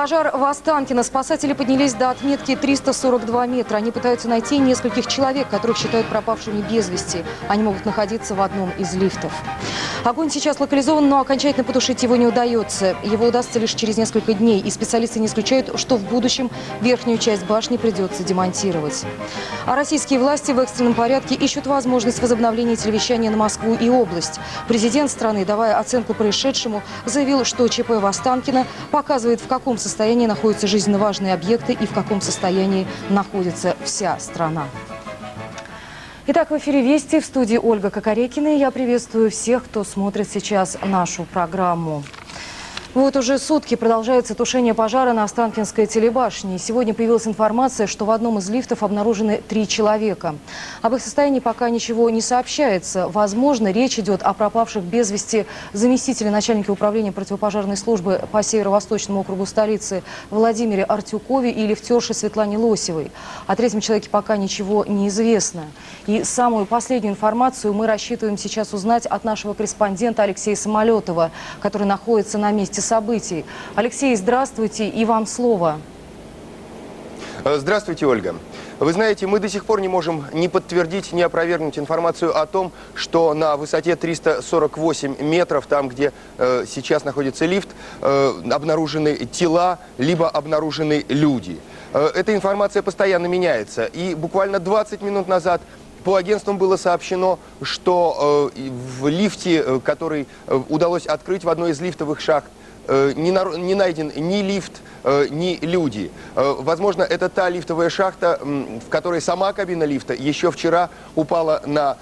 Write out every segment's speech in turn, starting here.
Пожар в Останкино. Спасатели поднялись до отметки 342 метра. Они пытаются найти нескольких человек, которых считают пропавшими без вести. Они могут находиться в одном из лифтов. Огонь сейчас локализован, но окончательно потушить его не удается. Его удастся лишь через несколько дней. И специалисты не исключают, что в будущем верхнюю часть башни придется демонтировать. А российские власти в экстренном порядке ищут возможность возобновления телевещания на Москву и область. Президент страны, давая оценку происшедшему, заявил, что ЧП в Останкино показывает, в каком состоянии находятся жизненно важные объекты и в каком состоянии находится вся страна. Итак, в эфире «Вести» в студии Ольга Кокорекина. Я приветствую всех, кто смотрит сейчас нашу программу. Вот уже сутки продолжается тушение пожара на Останкинской телебашне. Сегодня появилась информация, что в одном из лифтов обнаружены три человека. Об их состоянии пока ничего не сообщается. Возможно, речь идет о пропавших без вести заместителя начальника управления противопожарной службы по северо-восточному округу столицы Владимире Артюкове и лифтерше Светлане Лосевой. О третьем человеке пока ничего не известно. И самую последнюю информацию мы рассчитываем сейчас узнать от нашего корреспондента Алексея Самолетова, который находится на месте месте событий. Алексей, здравствуйте, и вам слово. Э, здравствуйте, Ольга. Вы знаете, мы до сих пор не можем ни подтвердить, ни опровергнуть информацию о том, что на высоте 348 метров, там, где э, сейчас находится лифт, э, обнаружены тела, либо обнаружены люди. Э, эта информация постоянно меняется. И буквально 20 минут назад по агентствам было сообщено, что э, в лифте, э, который э, удалось открыть в одной из лифтовых шахт, не, на, не найден ни лифт, э, ни люди. Э, возможно, это та лифтовая шахта, в которой сама кабина лифта еще вчера упала на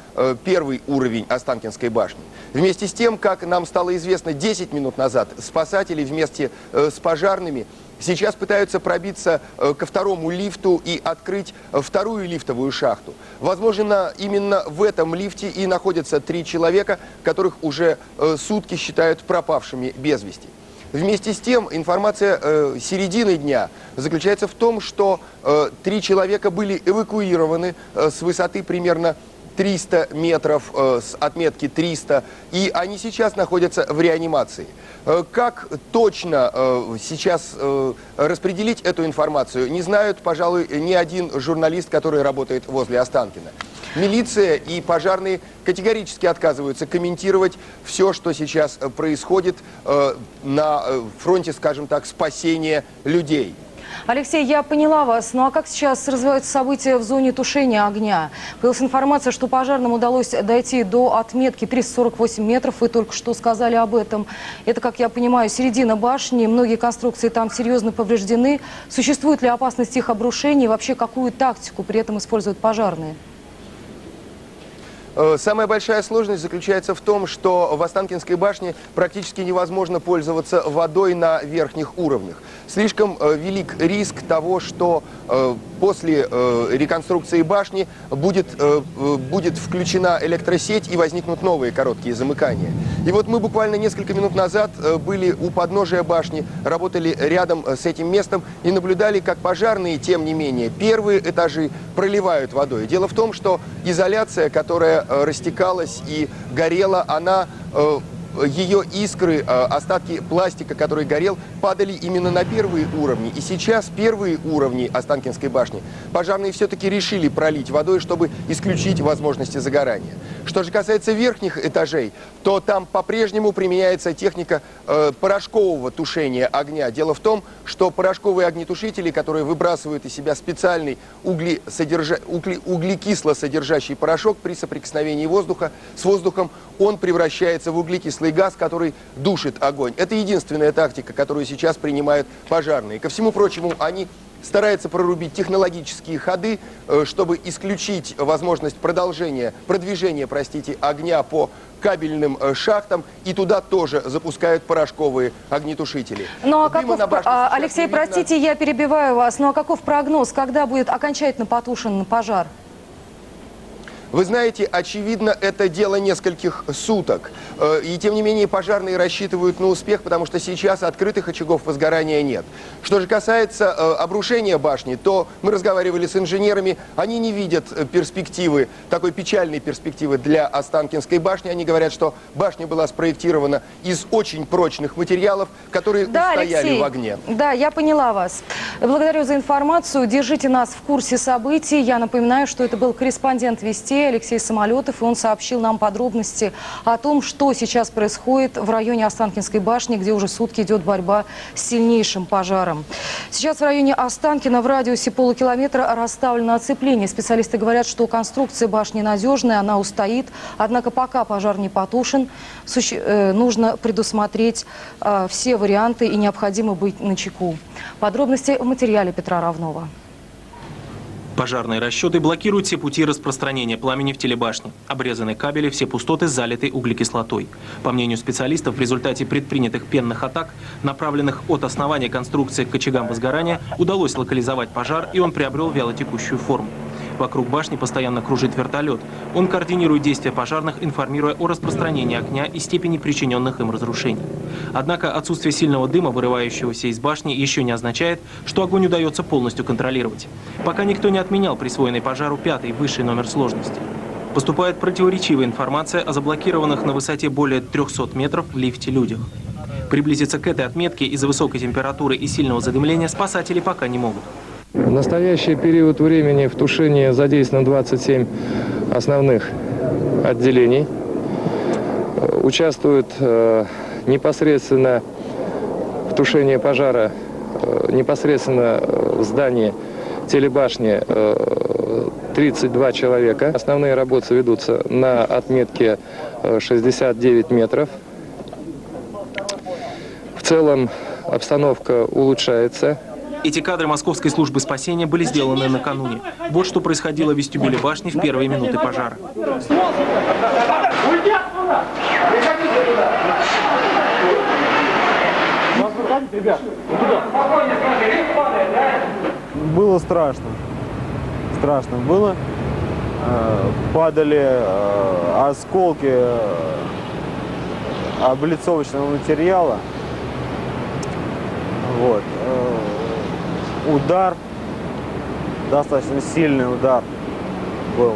первый уровень Останкинской башни. Вместе с тем, как нам стало известно 10 минут назад, спасатели вместе с пожарными сейчас пытаются пробиться ко второму лифту и открыть вторую лифтовую шахту. Возможно, именно в этом лифте и находятся три человека, которых уже сутки считают пропавшими без вести. Вместе с тем, информация э, середины дня заключается в том, что э, три человека были эвакуированы э, с высоты примерно 300 метров, э, с отметки 300, и они сейчас находятся в реанимации. Э, как точно э, сейчас э, распределить эту информацию, не знают, пожалуй, ни один журналист, который работает возле Останкина. Милиция и пожарные категорически отказываются комментировать все, что сейчас э, происходит э, на э, фронте, скажем так, спасения людей. Алексей, я поняла вас. Ну а как сейчас развиваются события в зоне тушения огня? Появилась информация, что пожарным удалось дойти до отметки 348 метров. Вы только что сказали об этом. Это, как я понимаю, середина башни. Многие конструкции там серьезно повреждены. Существует ли опасность их обрушения? Вообще, какую тактику при этом используют пожарные? Э, самая большая сложность заключается в том, что в Останкинской башне практически невозможно пользоваться водой на верхних уровнях. Слишком э, велик риск того, что э, после реконструкции башни будет, будет включена электросеть и возникнут новые короткие замыкания. И вот мы буквально несколько минут назад были у подножия башни, работали рядом с этим местом и наблюдали, как пожарные, тем не менее, первые этажи проливают водой. Дело в том, что изоляция, которая Э, растекалась и горела, она э, ее искры, э, остатки пластика, который горел, падали именно на первые уровни. И сейчас первые уровни Останкинской башни пожарные все-таки решили пролить водой, чтобы исключить возможности загорания. Что же касается верхних этажей, то там по-прежнему применяется техника э, порошкового тушения огня. Дело в том, что порошковые огнетушители, которые выбрасывают из себя специальный углекисло угли... углекисло содержащий порошок при соприкосновении воздуха с воздухом, он превращается в углекислый газ, который душит огонь. Это единственная тактика, которую сейчас принимают пожарные. Ко всему прочему, они стараются прорубить технологические ходы, э, чтобы исключить возможность продолжения, продвижения, простите, огня по кабельным э, шахтам, и туда тоже запускают порошковые огнетушители. Ну а каков, а, Алексей, простите, я перебиваю вас, ну а каков прогноз, когда будет окончательно потушен пожар? Вы знаете, очевидно, это дело нескольких суток. Э, и тем не менее пожарные рассчитывают на успех, потому что сейчас открытых очагов возгорания нет. Что же касается э, обрушения башни, то мы разговаривали с инженерами, они не видят э, перспективы, такой печальной перспективы для Останкинской башни. Они говорят, что башня была спроектирована из очень прочных материалов, которые Да, устояли Алексей, в огне. Да, я поняла вас. Благодарю за информацию. Держите нас в курсе событий. Я напоминаю, что это был корреспондент Вести Алексей Самолетов, и он сообщил нам подробности о том, что сейчас происходит в районе Останкинской башни, где уже сутки идет борьба с сильнейшим пожаром. Сейчас в районе Останкина в радиусе полукилометра расставлено оцепление. Специалисты говорят, что конструкция башни надежная, она устоит. Однако пока пожар не потушен, э, нужно предусмотреть э, все варианты и необходимо быть на чеку. Подробности в материале Петра Равнова. Пожарные расчеты блокируют все пути распространения пламени в телебашне. Обрезаны кабели, все пустоты залиты углекислотой. По мнению специалистов, в результате предпринятых пенных атак, направленных от основания конструкции к очагам возгорания, удалось локализовать пожар, и он приобрел вялотекущую форму. Вокруг башни постоянно кружит вертолет. Он координирует действия пожарных, информируя о распространении огня и степени причиненных им разрушений. Однако отсутствие сильного дыма, вырывающегося из башни, еще не означает, что огонь удается полностью контролировать. Пока никто не отменял присвоенный пожару пятый, высший номер сложности. Поступает противоречивая информация о заблокированных на высоте более 300 метров в лифте людях. Приблизиться к этой отметке из-за высокой температуры и сильного задымления спасатели пока не могут. В настоящий период времени в тушении задействовано 27 основных отделений. Э, Участвуют э, непосредственно в тушении пожара э, непосредственно э, в здании телебашни э, 32 человека. Основные работы ведутся на отметке э, 69 метров. В целом обстановка улучшается. Эти кадры Московской службы спасения были сделаны накануне. Вот что происходило в вестибюле башни в первые минуты пожара. Было страшно. Страшно было. Э, Падали э, осколки э, облицовочного материала. Вот. Удар, достаточно сильный удар был.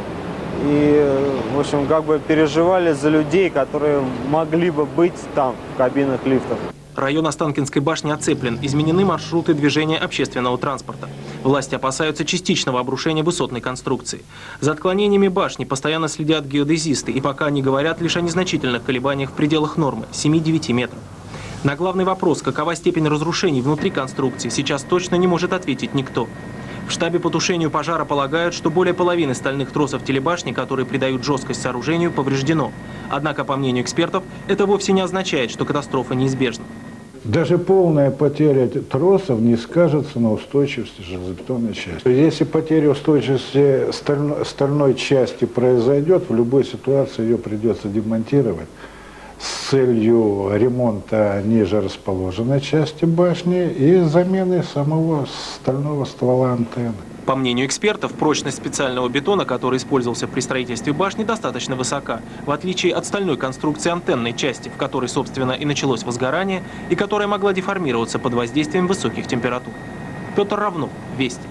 И, в общем, как бы переживали за людей, которые могли бы быть там, в кабинах лифтов. Район Останкинской башни оцеплен. Изменены маршруты движения общественного транспорта. Власти опасаются частичного обрушения высотной конструкции. За отклонениями башни постоянно следят геодезисты, и пока они говорят лишь о незначительных колебаниях в пределах нормы – 7-9 метров. На главный вопрос, какова степень разрушений внутри конструкции, сейчас точно не может ответить никто. В штабе по тушению пожара полагают, что более половины стальных тросов телебашни, которые придают жесткость сооружению, повреждено. Однако, по мнению экспертов, это вовсе не означает, что катастрофа неизбежна. Даже полная потеря тросов не скажется на устойчивости железобетонной части. Если потеря устойчивости стально- стальной части произойдет, в любой ситуации ее придется демонтировать целью ремонта ниже расположенной части башни и замены самого стального ствола антенны. По мнению экспертов, прочность специального бетона, который использовался при строительстве башни, достаточно высока, в отличие от стальной конструкции антенной части, в которой, собственно, и началось возгорание, и которая могла деформироваться под воздействием высоких температур. Петр Равнов, Вести.